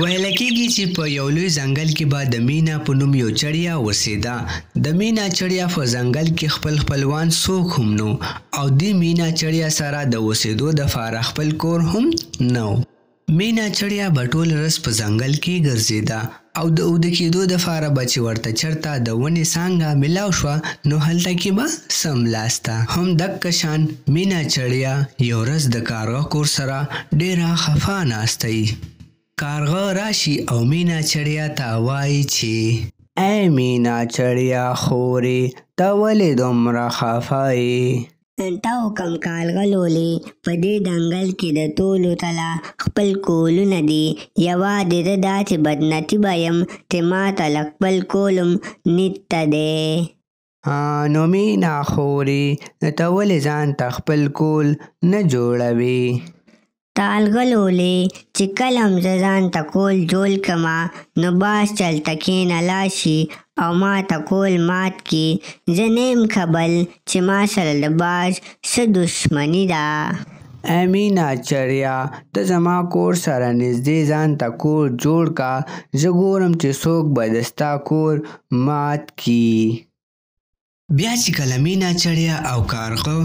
ویل کېږي چې په یو لوی ځنګل کې به د مینا په نوم یو چړیا اوسېده. د مینا چړیا په ځنګل کې خپل خپلوان څوک هم نه وو او دې مینا چړیا سره د اوسېدو دپاره خپل کور هم نه و. مینا چړیا به ټوله ورځ په ځنګل کې ګرځېده او د اوده کیدو د فاره به چی ورته چرته د ونی څانګه ملاو شوه نو هلته کی به سم لاس ته هم دک شان مینا چړیا یو ورځ د کارغه کور سره ډیره خفا ناسته یی. کارغه راشی او مینا چړیا ته وایی چی. ای مینا چړیا خوری ته ولی دومره خفا یی. توکم کالغلولي په دې دنګل کې د تولو تلا خپل کولونه دي یوا دې د داسې بدنتی به یم چې ما ته له خپل کولم نیته دی. نومي ناخوري ته ولې ځان ته خپل کول نه جوړوې. تالګلولي چې کلم زه ځان ته کول جول کما نو باز چل تکین لاشي او ما ته کول مات کی زه نیم کبل چې ما سره د باز سه دشمنی دا. امین اچریا ته زما کور سره نږدې ځان ته کور جوړ کا زه ګورم چې څوک به د ستا کور مات کی. بیا چې کله مینا چړیا او کارغه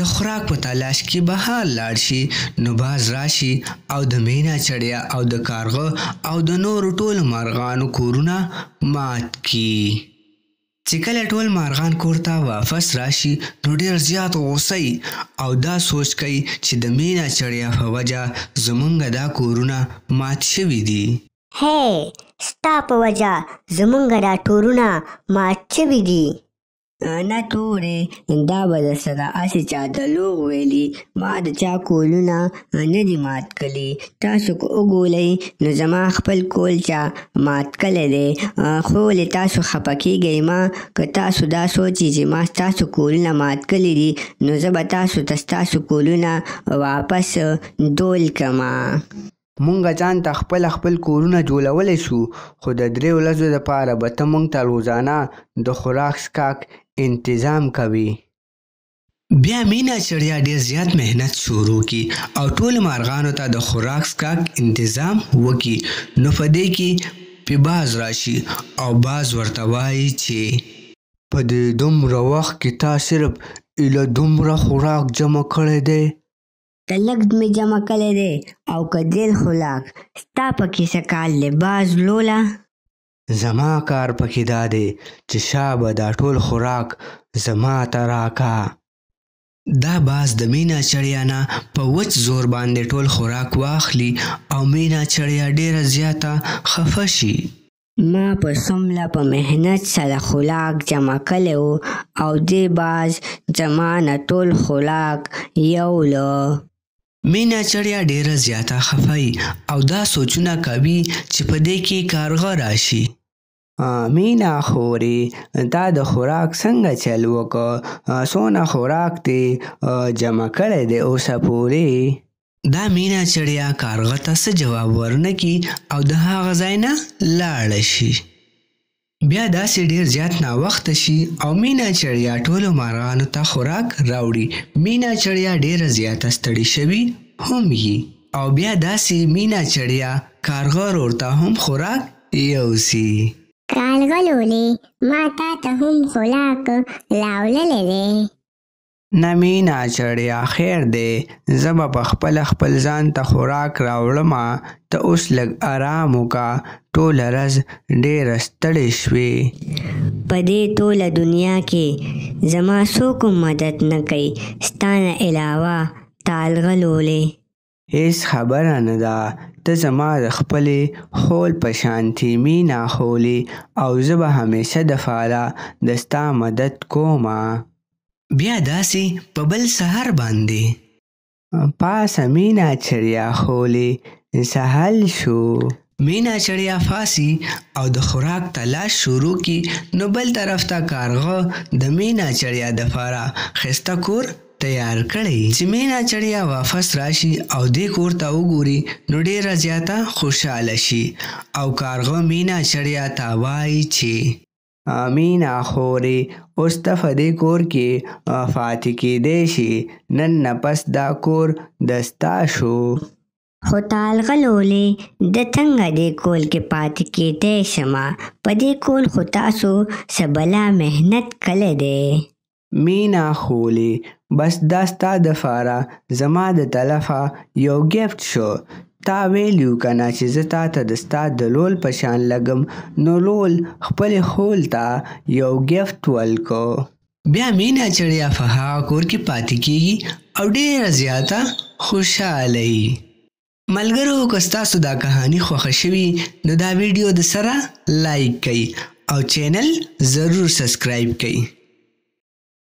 د خوراک په تلاش کې بهر لاړ شي نو باز راشي او د مینا چړیا او د کارغه او د نورو ټولو مارغانو کورونه مات کی چې کله ټول مارغان کور ته واپس راشي نو ډیر زیات غوسه او دا سوچ کوي چې د مینا چړیا په وجه زمونږ دا کورونه مات شوي دي هی ستا په وجه زمونږ دا ټورونه مات چوي دي. نه تورې دا به د سره اسې چا دلوغ ویلي ما د چا کولونه نه دي مات کلي تاسو که وګولئ نو زما خپل کول چا مات کلی دی خو ولې تاسو خپه کیږئ ما که تاسو دا سوچي چې ما ستاسو کولونه مات کلي دي نو زه به تاسو ته ستاسو کولونه واپس دول کما. مونږ ځان ته خپله خپل کورونه جوړولی شو خو د درې ورځو لپاره به ته مونږ ته روزانه د خوراک څښاک انتظام کوې. بیا مینا چړیا ډیر زیات محنت شروع کړي او ټولو مارغانو ته د خوراک څښاک انتظام وکړي نو په دې کې پې باز راشي او باز ورته وایي چې. په دې دومره وخت کې تا صرف ایله دومره خوراک جمع کړی دی؟ ته لګد می جمع کلی دی او که دل خلاق ستا پکې څه کار دی باز لولا زما کار پکې دا دی چې شابه دا ټول خوراک زما ته راکا. دا باز د مینا چړیا نه په وچ زور باندې ټول خوراک واخلي او مینا چړیا ډیره زیاته خفه شي. ما په څومره په محنت سره خولاک جمع کړی و او دې باز زما نه ټول خولاک یو له مینا چړیا ډیره زیاته خفای او دا سوچونه کوي چې په دې کې کارغه راشي. مینا خورې تا د خوراک څنګه چل وکړ څونه خوراک دې جمع کړی دی اوسه پورې؟ دا مینا چړیا کارغه ته څه جواب ورنکي او د هغه ځای نه لاړ شي بیا داسې ډیر زیات ناوخته شي او مینا چړیا ټولو مارغانو ته خوراک راوړي مینا چړیا ډیره زیاته ستړي شوي هم یي او بیا داسې مینا چړیا کارغه رور ته هم خوراک یوسي کارغه لولې ما تا ته هم خوراک راوړلی دی نه مينه چړيا خير دی زه به په خپله خپل ځان ته خوراک راوړم ته اوس لږ ارام وکه ټوله رز ډيره ستړې شوې. په دې ټوله دنيا کې زما څوک هم مدد نه کوي ستا نه علاوه تالغه لولې. هیڅ خبره نه ده، ته زما د خپلې خول په شانتې مي ناخولې او زه به همیشه د فاره د ستا مدد کومه. بیا داسي په بل سحر باندې. پاسه مي ناچریا خولې سهل شو. مينه چړيا فاسي او د خوراک تلاش شروع کي نو بل طرف ته کارغه د مينه چړيا د فاره خسته کور تيار کړي چي مينه چړيا وافس راشي او دي کور ته وګوري نو ډيره زياته خوشحاله شي او کارغه مينه چړيا ته وايي چي. مينه خوري اوس ته فه دي کور کي فاتي کيدي شي نن نه پس دا کور د ستا شو. خو تالغه لولې د څنګه دې کول کې پاتې کېدی شمه په دې کول خو تاسو څه بلا محنت کلی دی مینا خولې بس دا ستا د فاره زما د طلفه یو ګیفت شو تا ویلیو کنه چې زه تا ته د ستا د لول په شان لګم نو لول خپل خول ته یو ګیفت ولکو بیا مینا چړیا په هغه کور کې پاتې کیږي او ډیره زیاته خوشاله وي ملګرو که ستاسو دا کهانی خوښه شوي نو دا ویډیو د سره لایک کړئ او چینل ضرور سبسکرایب کړئ